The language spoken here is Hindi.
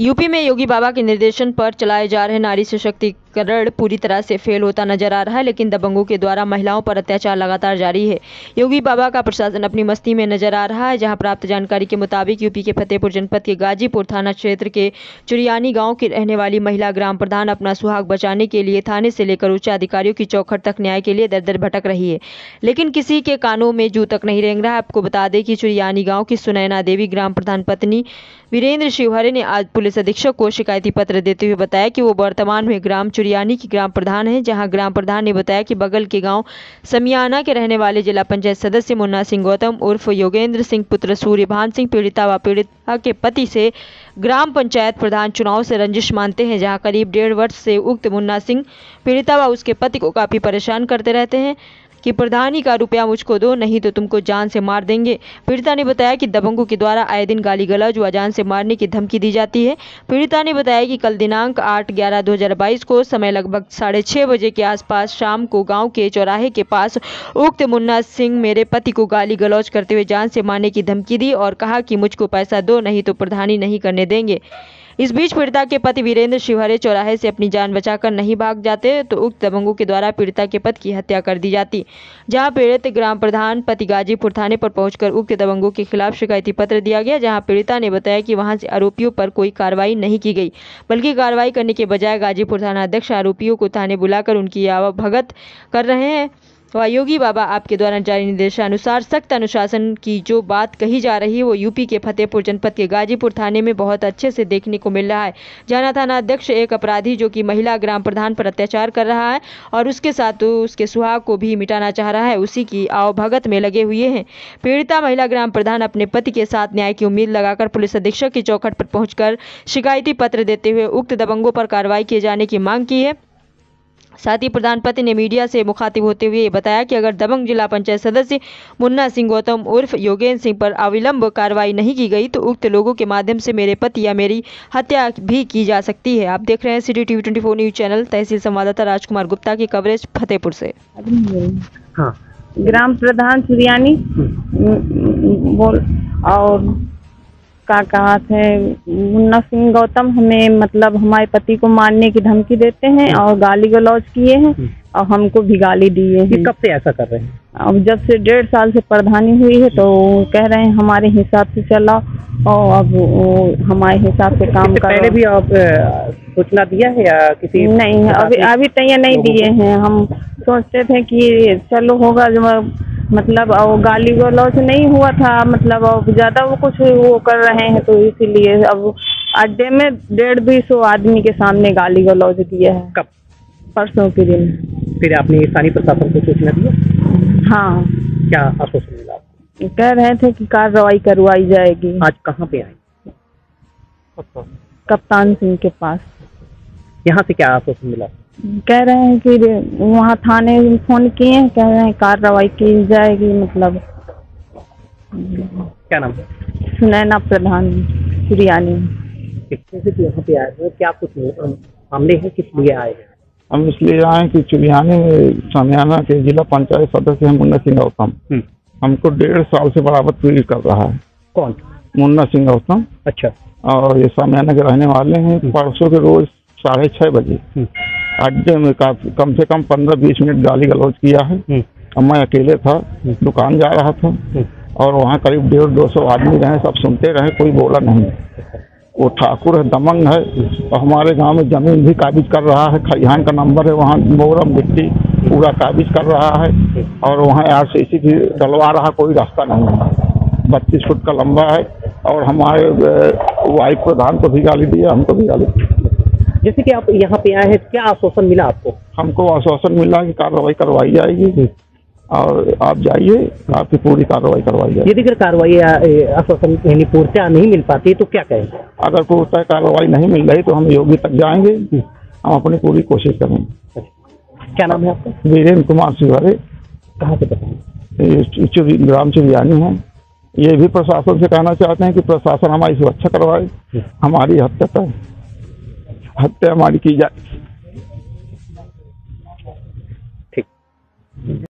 यूपी में योगी बाबा के निर्देशन पर चलाए जा रहे नारी सशक्तिकरण पूरी तरह से फेल होता नज़र आ रहा है, लेकिन दबंगों के द्वारा महिलाओं पर अत्याचार लगातार जारी है। योगी बाबा का प्रशासन अपनी मस्ती में नज़र आ रहा है, जहाँ प्राप्त जानकारी के मुताबिक यूपी के फतेहपुर जनपद के गाजीपुर थाना क्षेत्र के चुरियानी गाँव की रहने वाली महिला ग्राम प्रधान अपना सुहाग बचाने के लिए थाने से लेकर उच्च अधिकारियों की चौखट तक न्याय के लिए दर दर भटक रही है। लेकिन किसी के कानों में जू तक नहीं रेंग रहा है। आपको बता दें कि चुरियानी गाँव की सुनैना देवी ग्राम प्रधान पत्नी वीरेंद्र शिवहरे ने आज पुलिस अधीक्षक को शिकायती पत्र देते हुए बताया कि वो वर्तमान में ग्राम चुरियानी की ग्राम प्रधान है, जहाँ ग्राम प्रधान ने बताया कि बगल के गाँव समियाना के रहने वाले जिला पंचायत सदस्य मुन्ना सिंह गौतम उर्फ़ योगेंद्र सिंह, पुत्र सूर्यभान सिंह, पीड़िता व पीड़िता के पति से ग्राम पंचायत प्रधान चुनाव से रंजिश मानते हैं, जहाँ करीब डेढ़ वर्ष से उक्त मुन्ना सिंह, पीड़िता व उसके पति को काफ़ी परेशान करते रहते हैं। कि प्रधानी का रुपया मुझको दो, नहीं तो तुमको जान से मार देंगे। पीड़िता ने बताया कि दबंगों के द्वारा आए दिन गाली गलौज व जान से मारने की धमकी दी जाती है। पीड़िता ने बताया कि कल दिनांक आठ ग्यारह दो को समय लगभग साढ़े छः बजे के आसपास शाम को गाँव के चौराहे के पास उक्त मुन्ना सिंह मेरे पति को गाली गलौज करते हुए जान से मारने की धमकी दी और कहा कि मुझको पैसा दो, नहीं तो प्रधानी नहीं करने देंगे। इस बीच पीड़िता के पति वीरेंद्र शिवहरे चौराहे से अपनी जान बचाकर नहीं भाग जाते तो उक्त दबंगों के द्वारा पीड़िता के पति की हत्या कर दी जाती, जहाँ पीड़ित ग्राम प्रधान पति गाजीपुर थाने पर पहुंचकर उक्त दबंगों के खिलाफ शिकायती पत्र दिया गया, जहाँ पीड़िता ने बताया कि वहाँ से आरोपियों पर कोई कार्रवाई नहीं की गई, बल्कि कार्रवाई करने के बजाय गाजीपुर थाना अध्यक्ष आरोपियों को थाने बुलाकर उनकी आवभगत कर रहे हैं। व योगी बाबा आपके द्वारा जारी निर्देशानुसार सख्त अनुशासन की जो बात कही जा रही है, वो यूपी के फतेहपुर जनपद के गाजीपुर थाने में बहुत अच्छे से देखने को मिल रहा है। जाना थाना अध्यक्ष एक अपराधी जो कि महिला ग्राम प्रधान पर अत्याचार कर रहा है और उसके साथ उसके सुहाग को भी मिटाना चाह रहा है, उसी की आवभगत में लगे हुए हैं। पीड़िता महिला ग्राम प्रधान अपने पति के साथ न्याय की उम्मीद लगाकर पुलिस अधीक्षक की चौखट पर पहुंचकर शिकायती पत्र देते हुए उक्त दबंगों पर कार्रवाई किए जाने की मांग की है। साथ ही प्रधानपति ने मीडिया से मुखातिब होते हुए बताया कि अगर दबंग जिला पंचायत सदस्य मुन्ना सिंह गौतम उर्फ़ योगेंद्र सिंह पर अविलंब कार्रवाई नहीं की गई तो उक्त लोगों के माध्यम से मेरे पति या मेरी हत्या भी की जा सकती है। आप देख रहे हैं City TV twenty news channel तहसील संवाददाता राजकुमार गुप्ता की कवरेज फतेहपुर से। हाँ। ग्राम प्रधान सुरियानी बोल और का कहा थे मुन्ना सिंह गौतम हमें मतलब हमारे पति को मारने की धमकी देते हैं और गाली गलौज किए हैं और हमको भी गाली दिए हैं। कब से ऐसा कर रहे हैं? अब जब से डेढ़ साल से प्रधानी हुई है तो कह रहे हैं हमारे हिसाब से चलाओ और अब हमारे हिसाब से काम इससे पहले भी आप सूचना दिया है या किसी नहीं अभी अभी तक नहीं दिए हैं। हम सोचते थे कि चलो होगा जो मतलब और गाली गलौज नहीं हुआ था मतलब अब ज़्यादा वो कुछ वो कर रहे हैं तो इसीलिए अब अड्डे में डेढ़ दो सौ आदमी के सामने गाली गलौज दिया है। कब? परसों के दिन। फिर आपने स्थानीय प्रशासन को सूचना दी? हाँ। क्या आश्वासन मिला कह रहे थे कि कार्रवाई करवाई जाएगी। आज कहाँ पे आए कप्तान सिंह के पास। यहाँ से क्या आश्वासन मिला? कह रहे हैं कि वहाँ थाने फ़ोन किए हैं कह रहे हैं कार्रवाई की जाएगी मतलब। क्या नाम? है सुनैना प्रधान सुरियानी कितने यहाँ पे आए हैं? क्या कुछ मामले हैं किस लिए आए हैं? हम इसलिए आए कि चुलियाने में सामियाना के जिला पंचायत सदस्य हैं मुन्ना सिंह गौतम। हम्म, हमको डेढ़ साल से बराबर पीड़ित कर रहा है। कौन? मुन्ना सिंह गौतम। अच्छा। और ये सामियाना के रहने वाले हैं। परसों के रोज साढ़े छः बजे। हम्म, अड्डे में काफ़ी कम से कम पंद्रह बीस मिनट गाली गलौज किया है। हम्म, और मैं अकेले था दुकान जा रहा था। हम्म, और वहाँ करीब डेढ़ दो सौ आदमी रहे सब सुनते रहे कोई बोला नहीं। वो ठाकुर है दमंग है। और हमारे गाँव में ज़मीन भी काबिज कर रहा है खलिहान का नंबर है वहाँ मोरम मिट्टी पूरा काबिज कर रहा है। और वहाँ आर सी सी की डलवा रहा कोई रास्ता नहीं है। बत्तीस फुट का लंबा है। और हमारे वाइफ प्रधान को भी गाली दिया हमको भी गाली दी। जैसे कि आप यहाँ पे आए हैं क्या आश्वासन मिला आपको? हमको आश्वासन मिला कि कार्रवाई करवाई जाएगी। और आप जाइए आपकी पूरी कार्रवाई करवाई जाएगी। यदि अगर कार्रवाई आश्वासन यानी पूर्तियाँ नहीं मिल पाती तो क्या कहेंगे अगर पूर्णतः कार्रवाई नहीं मिल रही तो हम योगी तक जाएँगे। हम अपनी पूरी कोशिश करेंगे। क्या नाम है आपका? वीरेंद्र कुमार शिवहरे कहाँ से बताएँ? ये चु- चु- ग्राम चिड़ियानी है। ये भी प्रशासन से कहना चाहते हैं कि प्रशासन हमारी सुरक्षा करवाए। हमारी हत्या कर हत्या हमारी की जाए